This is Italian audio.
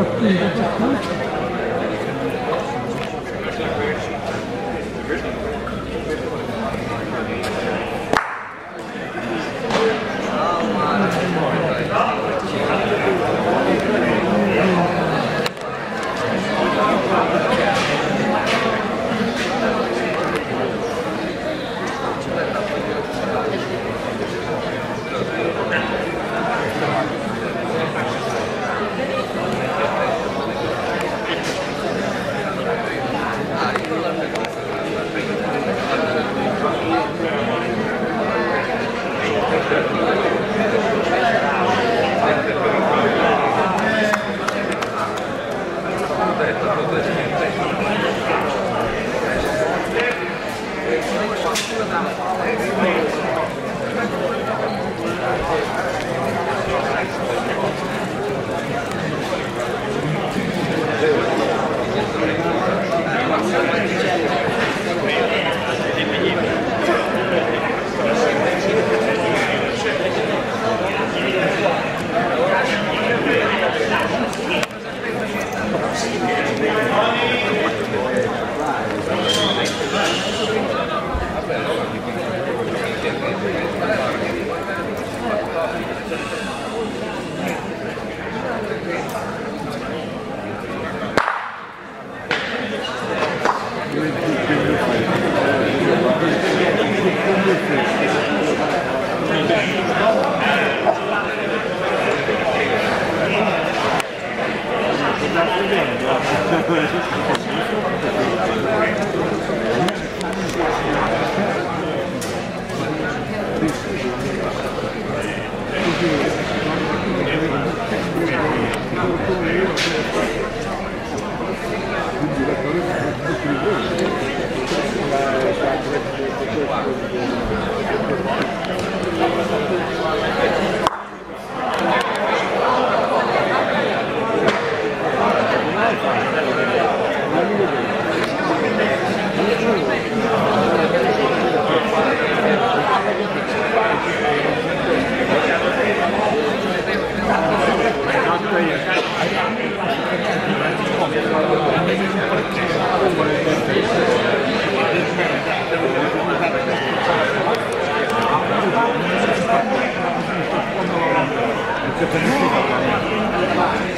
嗯。Il direttore Gracias.